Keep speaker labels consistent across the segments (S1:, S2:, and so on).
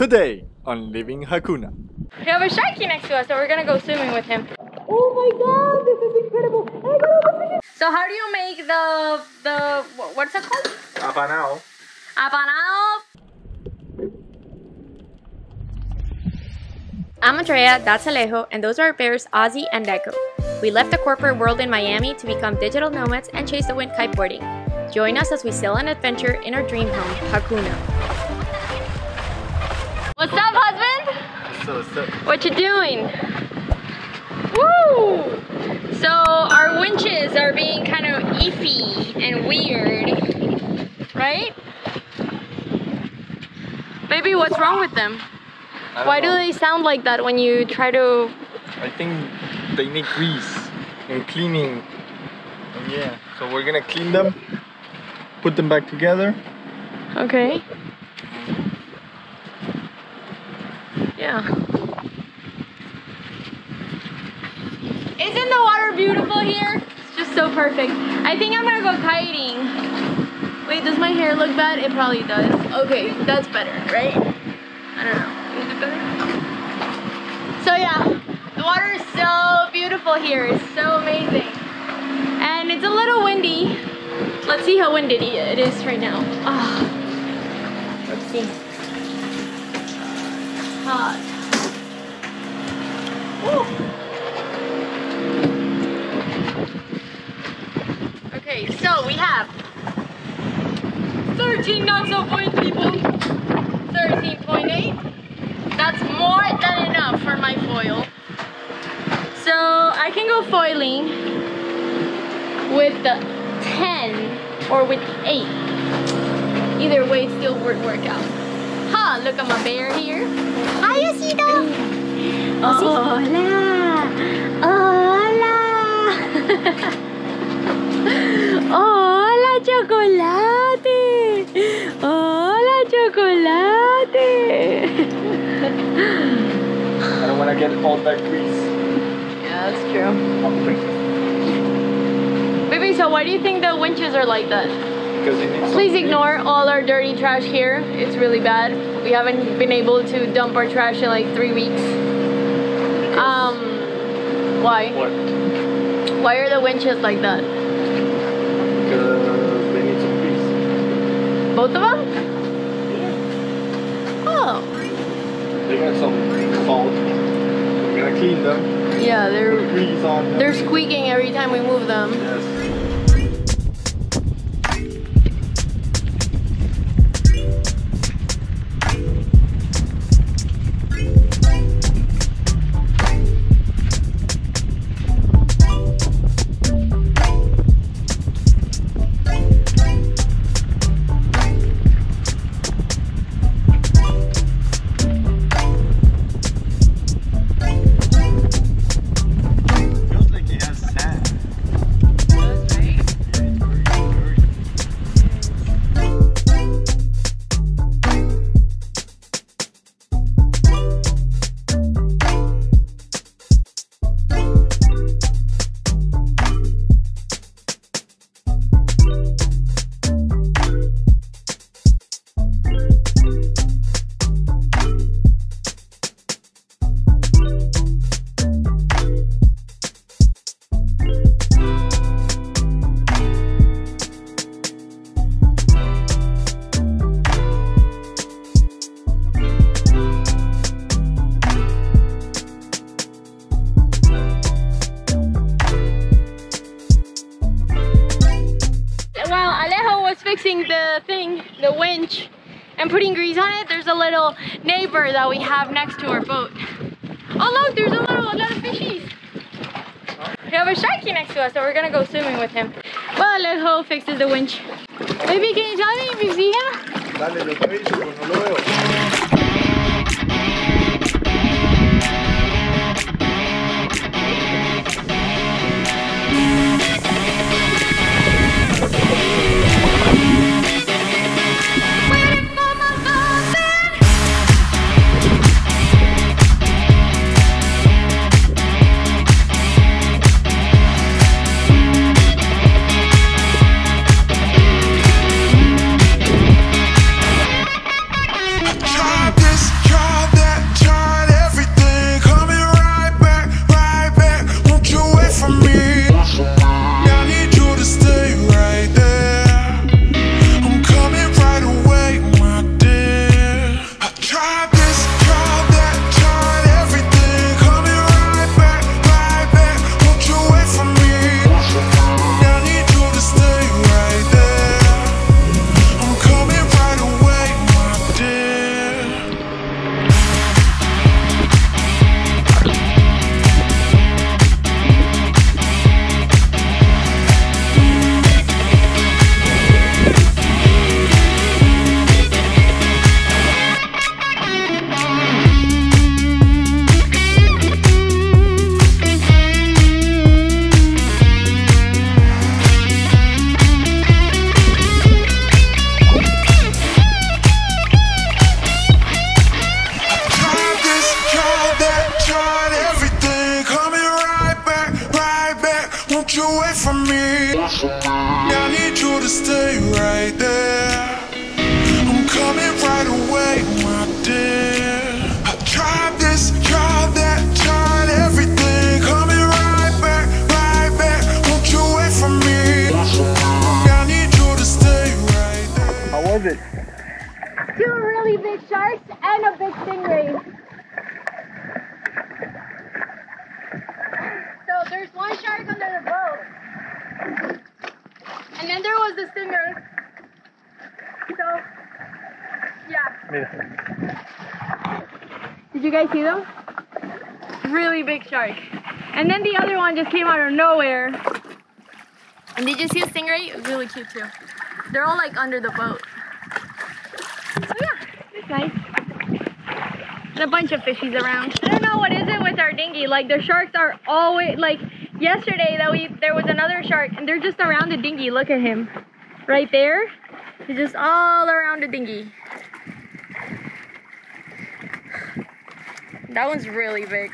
S1: Today on Living Hakuna.
S2: We have a sharky next to us, so we're gonna go swimming with him. Oh my god, this is incredible! My God, so how do you make the the what's it called?
S1: Apanao.
S2: Apanado. I'm Andrea, that's Alejo, and those are our bears Ozzy and Deco. We left the corporate world in Miami to become digital nomads and chase the wind kiteboarding. Join us as we sail an adventure in our dream home, Hakuna. What's up, husband?
S1: So, so
S2: What you doing? Woo! So our winches are being kind of iffy and weird, right? Baby, what's wrong with them? Why do they sound like that when you try to?
S1: I think they need grease and cleaning. And yeah, so we're gonna clean them, put them back together.
S2: Okay. Yeah. Isn't the water beautiful here? It's just so perfect. I think I'm gonna go kiting. Wait, does my hair look bad? It probably does. Okay, that's better, right? I don't know. Is it better? So yeah, the water is so beautiful here. It's so amazing. And it's a little windy. Let's see how windy it is right now. Ah. Let's see. Hot. Okay, so we have 13 knots of wind, people. 13.8. That's more than enough for my foil. So I can go foiling with the 10 or with 8. Either way, it still would work out. Ha! Look at my bear here. Hi, Osito! Hola! Hola! Hola, chocolate! Hola, chocolate!
S1: I don't wanna get all that grease.
S2: yeah, that's true. Baby, so why do you think the winches are like that?
S1: Because it
S2: Please ignore all our dirty trash here. It's really bad. We haven't been able to dump our trash in like three weeks. Um, why?
S1: What?
S2: Why are the winches like that?
S1: Because they need some grease.
S2: Both of them? Yeah. Oh,
S1: They got some salt. We're gonna clean them.
S2: yeah, they're
S1: grease on them.
S2: they're squeaking every time we move them.
S1: Yes.
S2: Neighbor that we have next to our boat. Oh look, there's a little, a lot of fishies. We have a sharky next to us, so we're gonna go swimming with him. Well, let Alejo fixes the winch. Baby, can you tell me if you see him?
S3: There.
S1: It?
S2: Two really big sharks and a big stingray. So there's one shark under the boat. And then there was the stingray. So, yeah.
S1: Mira.
S2: Did you guys see them? Really big shark. And then the other one just came out of nowhere. And did you see a stingray? It was really cute too. They're all like under the boat. It's nice. And a bunch of fishies around. I don't know what is it with our dinghy. Like the sharks are always like yesterday that we there was another shark and they're just around the dinghy. Look at him. Right there. He's just all around the dinghy. That one's really big.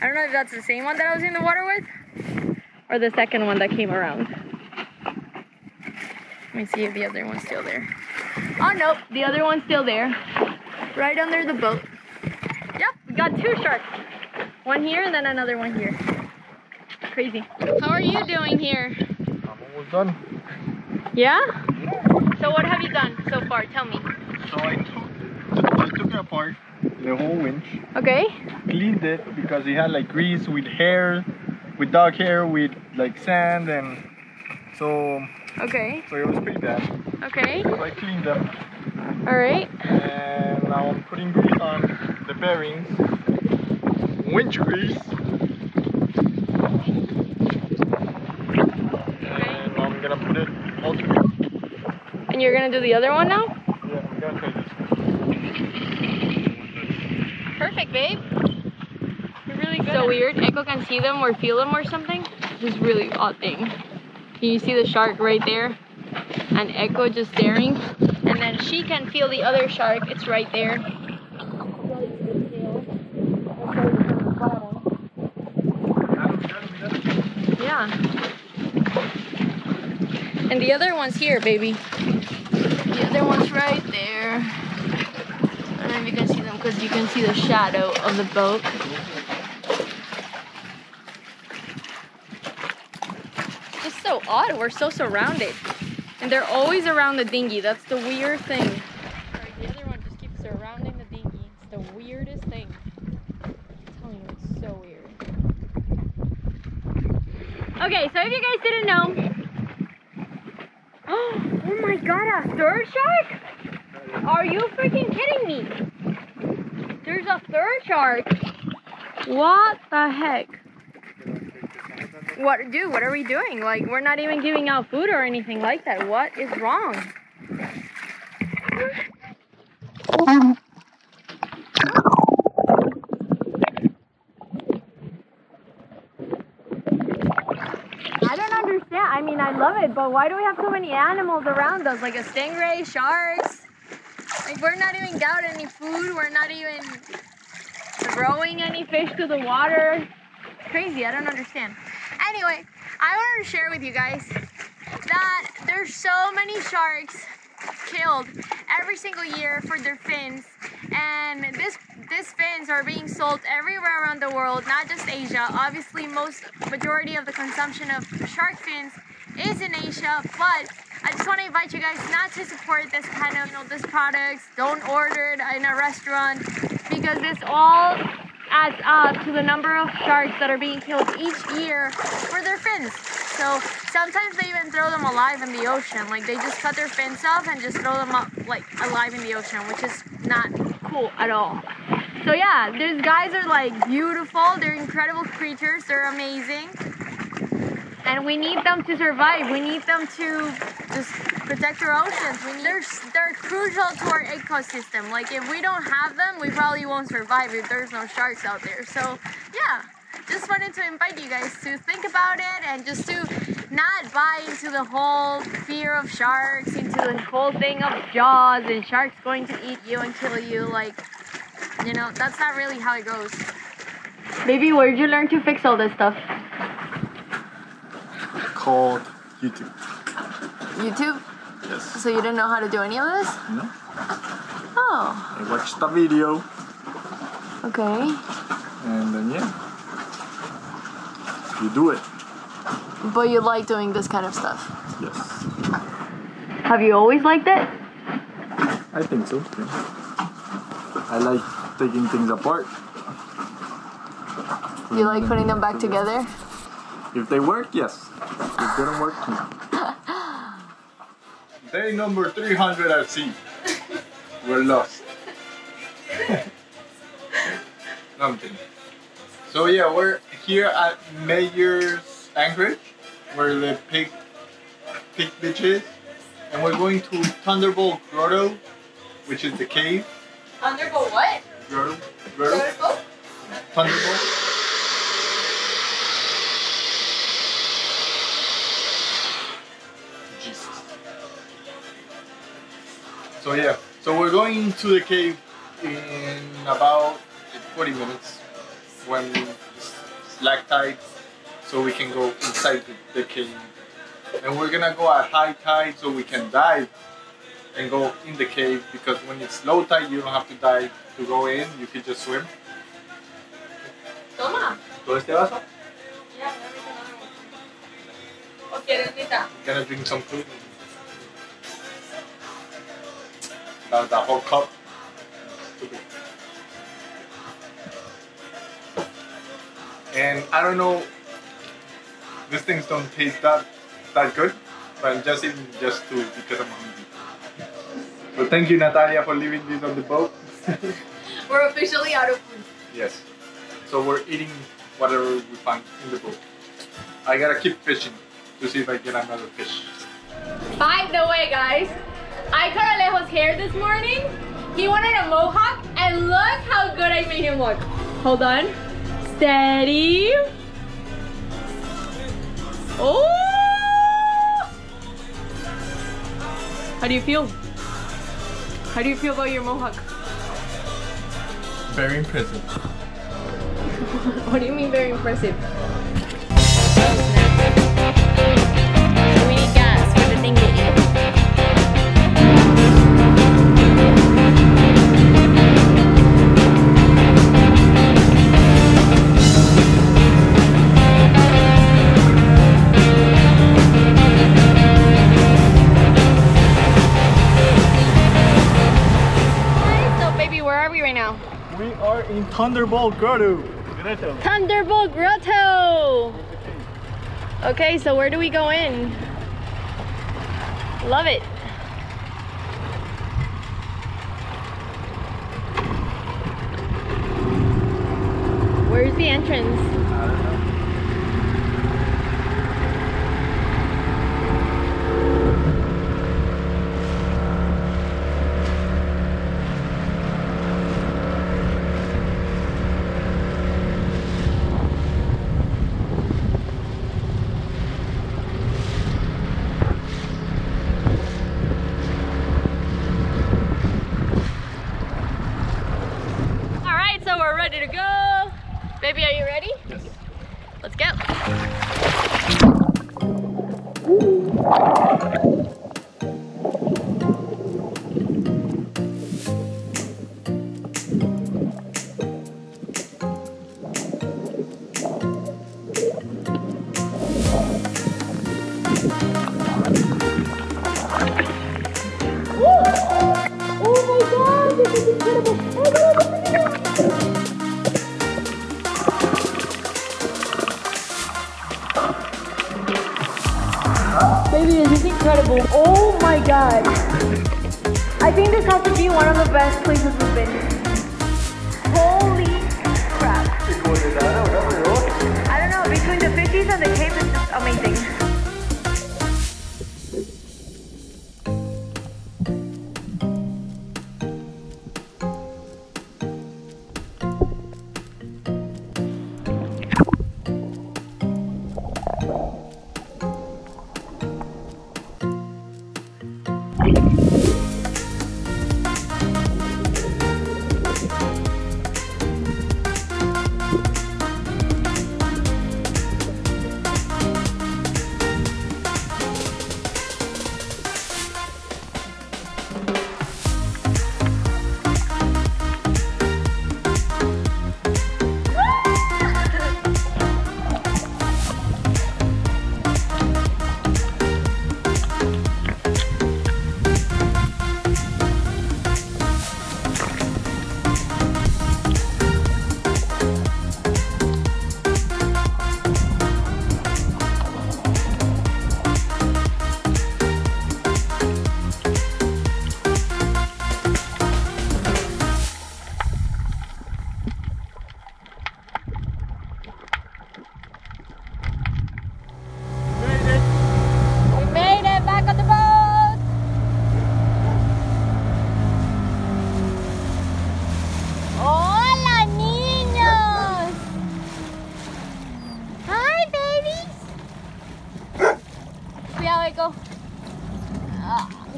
S2: I don't know if that's the same one that I was in the water with or the second one that came around. Let me see if the other one's still there. Oh, nope, the other one's still there. Right under the boat. Yep, we got two sharks. One here and then another one here. Crazy. How are you doing here?
S1: I'm almost done.
S2: Yeah? So what have you done so far? Tell me.
S1: So I took, I took it apart, the whole winch,
S2: Okay?
S1: cleaned it because it had like grease with hair, with dog hair, with like sand, and so
S2: Okay.
S1: so it was pretty bad.
S2: Okay.
S1: So I cleaned them,
S2: All right.
S1: and now I'm putting grease on the bearings, winch grease, and I'm gonna put it all together.
S2: And you're gonna do the other one now?
S1: Yeah, I'm gonna try this.
S2: Perfect, babe. You're really good. So weird. Echo can see them or feel them or something. This is really odd thing. Can you see the shark right there? And Echo just staring. And then she can feel the other shark. It's right there. Yeah. And the other one's here, baby. The other one's right there. I don't know if you can see them because you can see the shadow of the boat. It's so odd. We're so surrounded. And they're always around the dinghy. That's the weird thing. The other one just keeps surrounding the dinghy. It's the weirdest thing. I'm telling you, it's so weird. Okay, so if you guys didn't know. Oh my god, a third shark? Are you freaking kidding me? There's a third shark. What the heck? What, do? What are we doing? Like, we're not even giving out food or anything like that. What is wrong? I don't understand. I mean, I love it, but why do we have so many animals around us? Like a stingray, sharks. Like, we're not even out any food. We're not even throwing any fish to the water. Crazy. I don't understand. Anyway, I wanted to share with you guys that there's so many sharks killed every single year for their fins. And this these fins are being sold everywhere around the world not just asia. Obviously most majority of the consumption of shark fins is in asia. But i just want to invite you guys not to support this kind of you know this products don't order it in a restaurant because this all adds up uh, to the number of sharks that are being killed each year for their fins so sometimes they even throw them alive in the ocean. Like they just cut their fins off and just throw them up like alive in the ocean, which is not cool at all. So yeah, these guys are like beautiful. They're incredible creatures. They're amazing. And we need them to survive. We need them to just protect our oceans. We need, they're, they're crucial to our ecosystem. Like if we don't have them, we probably won't survive if there's no sharks out there. So yeah, just wanted to invite you guys to think about it and just to not buy into the whole fear of sharks, into the whole thing of jaws and sharks going to eat you and kill you. Like, you know, that's not really how it goes. Baby, where'd you learn to fix all this stuff?
S1: Called YouTube.
S2: YouTube?
S1: Yes.
S2: So you didn't know how to do any of this?
S1: No?
S2: Oh,
S1: I watched the video
S2: okay.
S1: and then yeah. You do it.
S2: But you like doing this kind of stuff.
S1: Yes.
S2: Have you always liked it?
S1: I think so. Yeah. I like taking things apart.
S2: You like putting them back together?
S1: If they work, yes. If they don't work, no. Day number 300 at sea. We're lost. no, I'm kidding. So yeah, we're here at Major's Anchorage, where the pig, pig beach is. And we're going to Thunderbolt Grotto, which is the cave.
S2: Thunderbolt what?
S1: Grotto? Grotto? Thunderbolt. So yeah, so we're going to the cave in about 40 minutes when it's slack tide, so we can go inside the, the cave. And we're gonna go at high tide so we can dive and go in the cave because when it's low tide you don't have to dive to go in, you can just swim.
S2: Toma.
S1: ¿Todo este vaso?
S2: Yeah, ¿O quieres mitad?
S1: We're gonna drink some food. That the whole cup. Stupid. And I don't know, these things don't taste that that good, but I'm just eating just to because I'm hungry. So thank you Natalia for leaving this on the boat.
S2: We're officially out of food.
S1: Yes. So we're eating whatever we find in the boat. I gotta keep fishing to see if I get another fish.
S2: By the way, guys, I cut Alejo's hair this morning. He wanted a mohawk, and look how good I made him look. Hold on. Steady. Oh! How do you feel? How do you feel about your mohawk?
S1: Very impressive.
S2: What do you mean very impressive?
S1: Thunderbolt Grotto. Grotto.
S2: Thunderbolt Grotto! Okay, so where do we go in? Love it. Where's the entrance?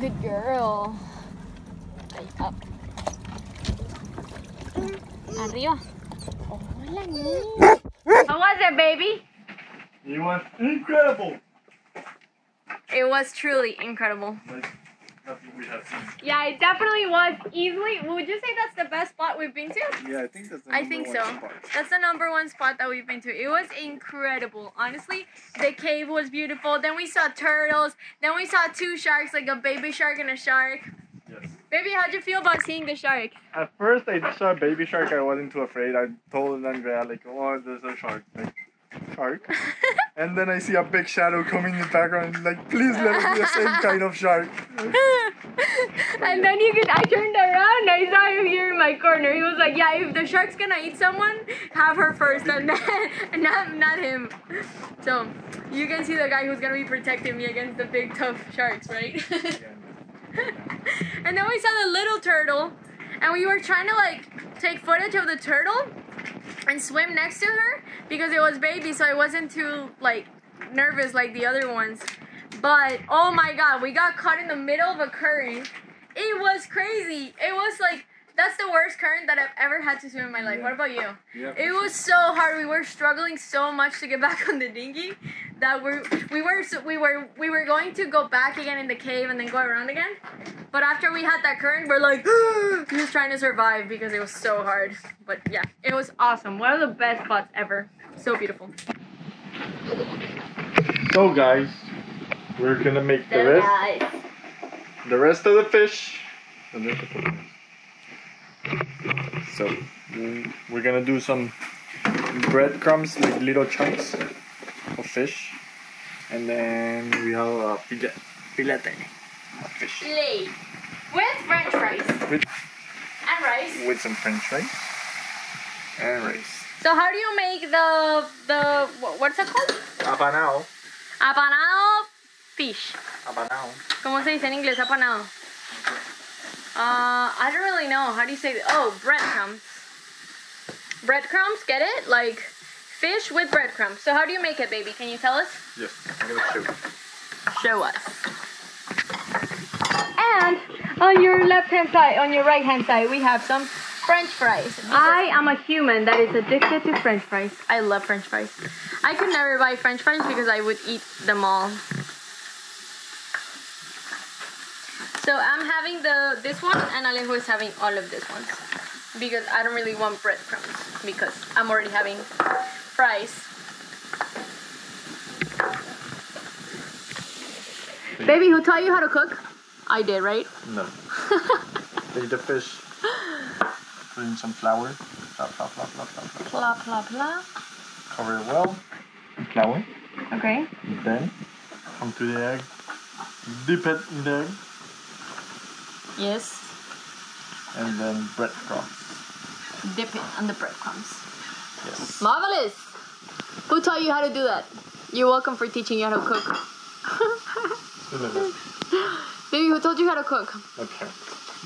S2: Good girl. Ahí, up. Arriba. Hola, niña. How was it, baby?
S1: It was incredible.
S2: It was truly incredible.
S1: Like nothing we have seen.
S2: Yeah, it definitely was easily. Would you say that's the best spot we've been to?
S1: Yeah, I think that's the
S2: I think
S1: one
S2: so.
S1: spot.
S2: That's the number one spot that we've been to. It was incredible. Honestly, the cave was beautiful. Then we saw turtles. Then we saw two sharks, like a baby shark and a shark.
S1: Yes.
S2: Baby, how'd you feel about seeing the shark?
S1: At first, I saw a baby shark. I wasn't too afraid. I told Andrea like, "Oh, there's a shark." Like, shark. and then I see a big shadow coming in the background. Like, please let it be the same kind of shark.
S2: and then you could, I turned around, I saw him here in my corner. He was like, "Yeah, if the shark's gonna eat someone, have her first, and then not not him." So you can see the guy who's gonna be protecting me against the big tough sharks, right? and then we saw the little turtle, and we were trying to like take footage of the turtle and swim next to her because it was baby, so I wasn't too like nervous like the other ones. But oh my god, we got caught in the middle of a current. It was crazy. It was like the worst current that I've ever had to swim in my life. What about you?
S1: Yeah.
S2: It was so hard. We were struggling so much to get back on the dinghy that we we were so, we were we were going to go back again in the cave and then go around again. But after we had that current, we're like just trying to survive because it was so hard. But yeah, it was awesome. One of the best spots ever. So beautiful.
S1: So guys, we're gonna make the rest,
S2: guys.
S1: the rest of the fish. the rest of the- So we're gonna do some breadcrumbs, like little chunks of fish, and then we have a filet, filete of fish
S2: Fillet with French fries
S1: with
S2: and rice.
S1: with some French fries and rice.
S2: So how do you make the the what's it called?
S1: Apanado,
S2: Apanado fish.
S1: apanado.
S2: ¿Cómo se dice en inglés apanado? Uh, I don't really know. How do you say it? Oh, breadcrumbs. Breadcrumbs, get it? Like fish with breadcrumbs. So how do you make it, baby? Can you tell us?
S1: Yes, I'm gonna show you.
S2: Show us. And on your left hand side, on your right hand side, we have some French fries. I am a human that is addicted to French fries. I love French fries. I could never buy French fries because I would eat them all. So I'm having the this one, and Alejo is having all of these ones because I don't really want breadcrumbs because I'm already having fries. Baby, who taught you how to cook? I did, right?
S1: No. Take the fish, put in some flour, blah, blah, blah, blah, blah, blah.
S2: Blah blah blah.
S1: cover it well, flour,
S2: Okay.
S1: then come to the egg, dip it in the egg,
S2: Yes.
S1: and then breadcrumbs.
S2: Dip it on the breadcrumbs.
S1: Yes.
S2: Marvelous. Who taught you how to do that? You're welcome for teaching you how to cook. Baby, who told you how to cook?
S1: Okay.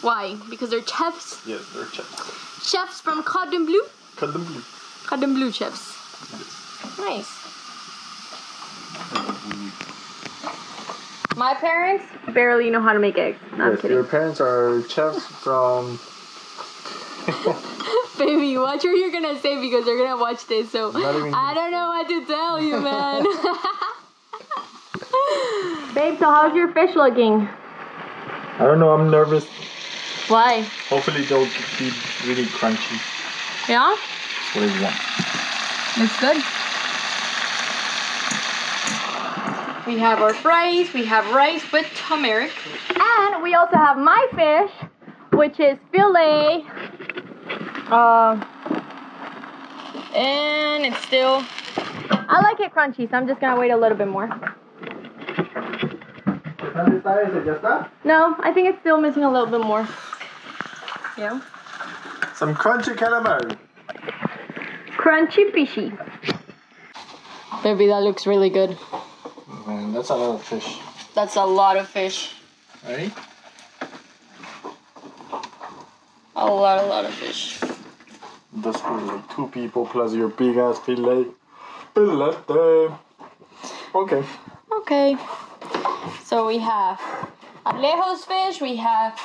S2: Why? Because they're chefs.
S1: Yes, they're chips.
S2: Chefs from Cordon Bleu.
S1: Them blue.
S2: Cordon Bleu chefs. Nice. My parents barely know how to make eggs. No, I'm
S1: yes,
S2: kidding.
S1: your parents are chefs from.
S2: Baby, watch what you're gonna say because they're gonna watch this. So I don't know what to tell you, man. Babe, so how's your fish looking?
S1: I don't know. I'm nervous.
S2: Why?
S1: Hopefully they'll be really crunchy.
S2: Yeah,
S1: That's what I want.
S2: It's good. We have our fries. We have rice with turmeric, and we also have my fish, which is fillet. Uh, and it's still. I like it crunchy, so I'm just gonna wait a little bit more. No, I think it's still missing a little bit more. Yeah.
S1: Some crunchy calamari.
S2: Crunchy fishy. Baby, that looks really good.
S1: Man, that's a lot of fish.
S2: That's a lot of fish.
S1: Ready?
S2: A lot, a lot of fish.
S1: That's for like two people plus your big ass fillet. Filete. Okay.
S2: Okay. So we have Alejo's fish, we have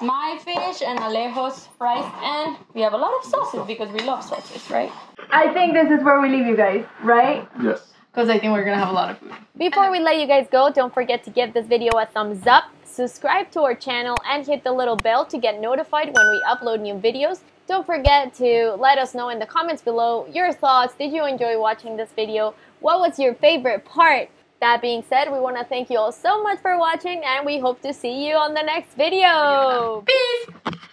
S1: my fish and Alejo's fries, and we have a lot of sauces because we love sauces, right? I think this is where we leave you guys, right?
S4: Yes.
S1: Because I think we're gonna have a lot of food.
S2: Before we let you guys go, don't forget to give this video a thumbs up, subscribe to our channel, and hit the little bell to get notified when we upload new videos. Don't forget to let us know in the comments below your thoughts. Did you enjoy watching this video? What was your favorite part? That being said, we want to thank you all so much for watching and we hope to see you on the next video.
S1: Peace!